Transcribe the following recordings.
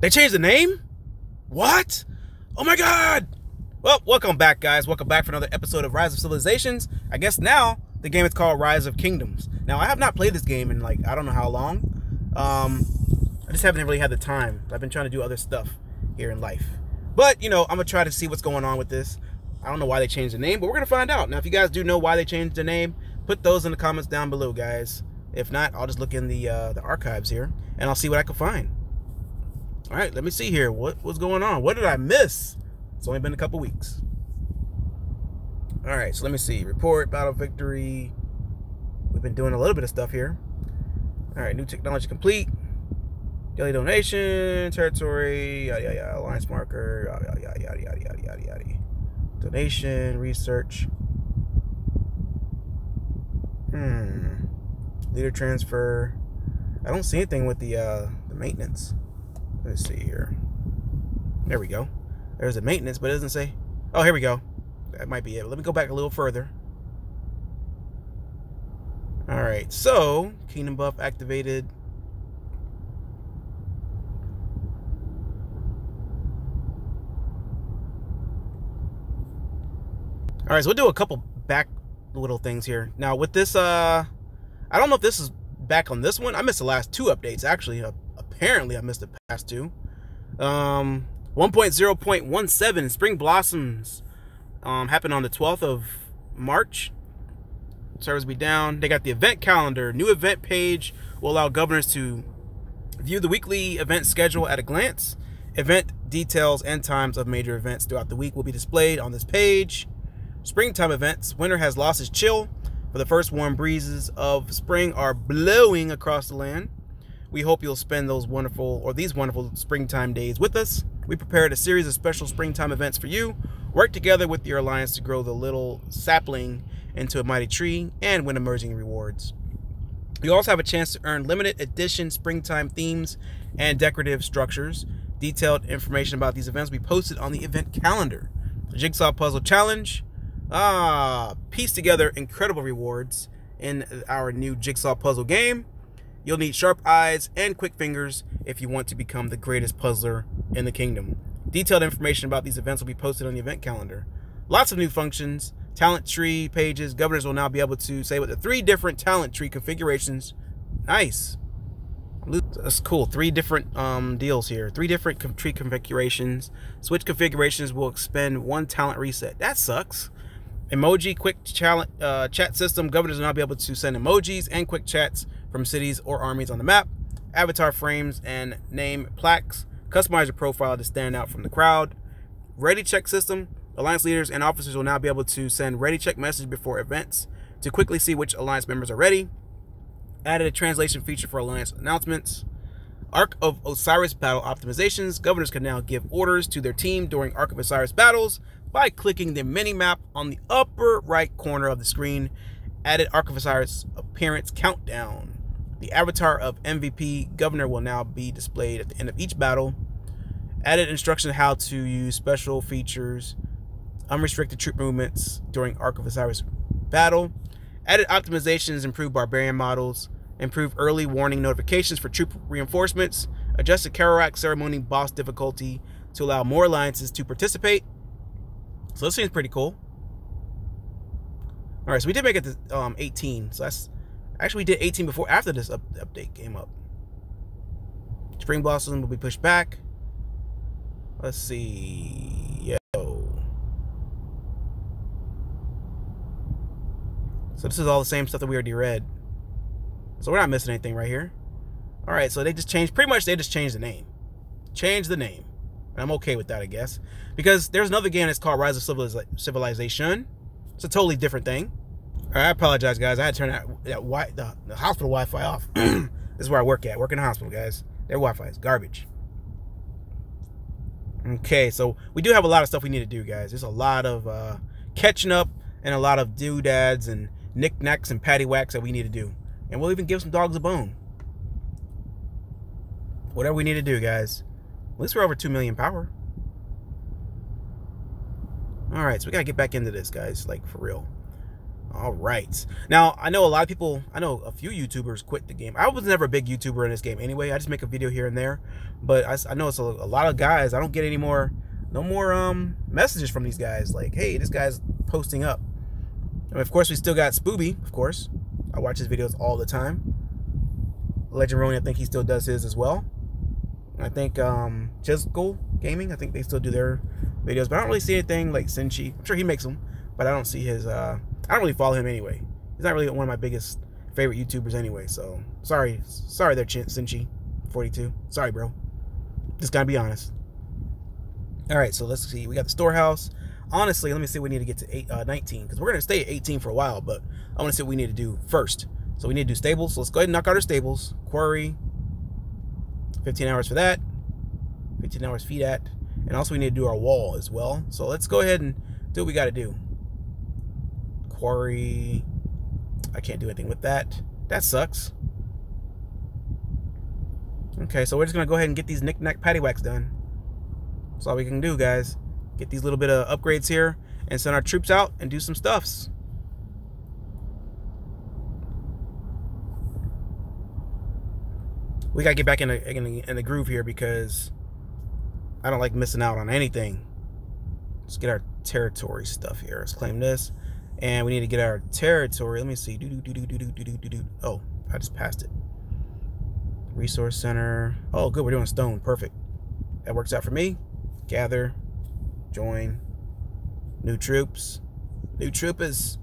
They changed the name? What? Oh my god! Well, welcome back, guys. Welcome back for another episode of Rise of Civilizations. I guess now the game is called Rise of Kingdoms. Now, I have not played this game in like, I don't know how long. Um, I just haven't really had the time. I've been trying to do other stuff here in life. But, you know, I'm going to try to see what's going on with this. I don't know why they changed the name, but we're going to find out. Now, if you guys do know why they changed the name, put those in the comments down below, guys. If not, I'll just look in the uh, the archives here, and I'll see what I can find. All right, let me see here. What what's going on? What did I miss? It's only been a couple weeks. All right, so let me see. Report, battle victory. We've been doing a little bit of stuff here. All right, new technology complete. Daily donation, territory, yada yada yada, alliance marker, yada yada yada yada yada yada yada. Donation, research. Hmm. Leader transfer. I don't see anything with the uh the maintenance. Let's see here. There we go. There's a maintenance, but it doesn't say. Oh, here we go. That might be it. Let me go back a little further. All right, so Kingdom buff activated. All right, so we'll do a couple back little things here. Now with this, uh, I don't know if this is back on this one. I missed the last two updates actually. Apparently, I missed the past two. Um, 1.0.17 Spring Blossoms um, happened on the 12th of March. Servers be down. They got the event calendar. New event page will allow governors to view the weekly event schedule at a glance. Event details and times of major events throughout the week will be displayed on this page. Springtime events. Winter has lost its chill, but the first warm breezes of spring are blowing across the land. We hope you'll spend those wonderful or these wonderful springtime days with us. We prepared a series of special springtime events for you. Work together with your alliance to grow the little sapling into a mighty tree and win emerging rewards. You also have a chance to earn limited edition springtime themes and decorative structures. Detailed information about these events will be posted on the event calendar. The Jigsaw Puzzle Challenge. Ah, piece together incredible rewards in our new Jigsaw Puzzle game. You'll need sharp eyes and quick fingers if you want to become the greatest puzzler in the kingdom. Detailed information about these events will be posted on the event calendar. Lots of new functions, talent tree pages. Governors will now be able to say what the three different talent tree configurations. Nice. That's cool. Three different um, deals here. Three different tree configurations. Switch configurations will expend one talent reset. That sucks. Emoji quick challenge, uh, chat system. Governors will now be able to send emojis and quick chats from cities or armies on the map. Avatar frames and name plaques. Customize your profile to stand out from the crowd. Ready check system. Alliance leaders and officers will now be able to send ready check message before events to quickly see which Alliance members are ready. Added a translation feature for Alliance announcements. Ark of Osiris battle optimizations. Governors can now give orders to their team during Ark of Osiris battles by clicking the mini map on the upper right corner of the screen. Added Ark of Osiris appearance countdown. The avatar of MVP Governor will now be displayed at the end of each battle. Added instruction how to use special features, unrestricted troop movements during Ark of Osiris battle. Added optimizations, improved barbarian models, improved early warning notifications for troop reinforcements, adjusted Karuak ceremony boss difficulty to allow more alliances to participate. So this seems pretty cool. All right, so we did make it to um, 18. So that's actually we did 18 before after this up, update came up. Spring Blossom will be pushed back. Let's see. Yo. So this is all the same stuff that we already read. So we're not missing anything right here. All right, so they just changed, pretty much they just changed the name. Change the name. And I'm okay with that, I guess. Because there's another game that's called Rise of Civilization. It's a totally different thing. I apologize, guys. I had to turn that, that wi the, the hospital Wi-Fi off. this is where I work at. Work in a hospital, guys. Their Wi-Fi is garbage. Okay, so we do have a lot of stuff we need to do, guys. There's a lot of uh, catching up and a lot of doodads and knickknacks and paddywhacks that we need to do. And we'll even give some dogs a bone. Whatever we need to do, guys. At least we're over 2 million power. All right, so we got to get back into this, guys. Like, for real. All right. Now, I know a lot of people, I know a few YouTubers quit the game. I was never a big YouTuber in this game anyway. I just make a video here and there. But I, I know it's a, a, lot of guys. I don't get any more, no more um messages from these guys like, hey, this guy's posting up. And of course, we still got Spooby, of course. I watch his videos all the time. Legend Roni, I think he still does his as well. I think um, Chisel Gaming, I think they still do their videos, but I don't really see anything like Senshi. I'm sure he makes them, but I don't see his. Uh, I don't really follow him anyway. He's not really one of my biggest favorite YouTubers anyway. So sorry, sorry there, Senshi, 42. Sorry, bro. Just gotta be honest. All right, so let's see. We got the storehouse. Honestly, let me see. We need to get to eight, uh, 19 because we're gonna stay at 18 for a while, but I want to see what we need to do first. So we need to do stables. So let's go ahead and knock out our stables. Quarry. 15 hours for that. 15 hours feed at. And also we need to do our wall as well. So let's go ahead and do what we got to do. Quarry. I can't do anything with that. That sucks. Okay, so we're just to go ahead and get these knick-knack paddywhacks done. That's all we can do, guys. Get these little bit of upgrades here and send our troops out and do some stuffs. we gotta get back in the, in the, in the groove here because I don't like missing out on anything. Let's get our territory stuff here. Let's claim this, and we need to get our territory. Let me see. Oh, I just passed it. Resource center. Oh, good. We're doing stone. Perfect. That works out for me. Gather. Join. New troops. New troopers.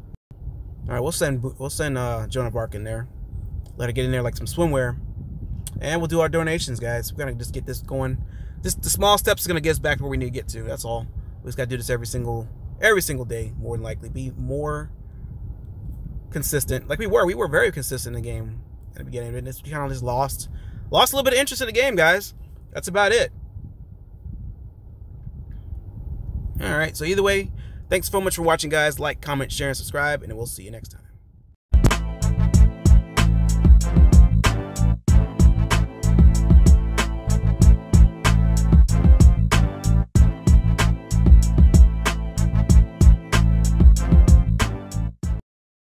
All right, we'll send we'll send uh, Joan of Arc in there. Let her get in there like some swimwear, and we'll do our donations, guys. We're gonna just get this going. Just the small steps are gonna get us back to where we need to get to. That's all. We just gotta do this every single every single day, more than likely. Be more consistent. Like we were. We were very consistent in the game at the beginning. And it's kind of just lost lost a little bit of interest in the game, guys. That's about it. Alright, so either way, thanks so much for watching, guys. Like, comment, share, and subscribe, and we'll see you next time.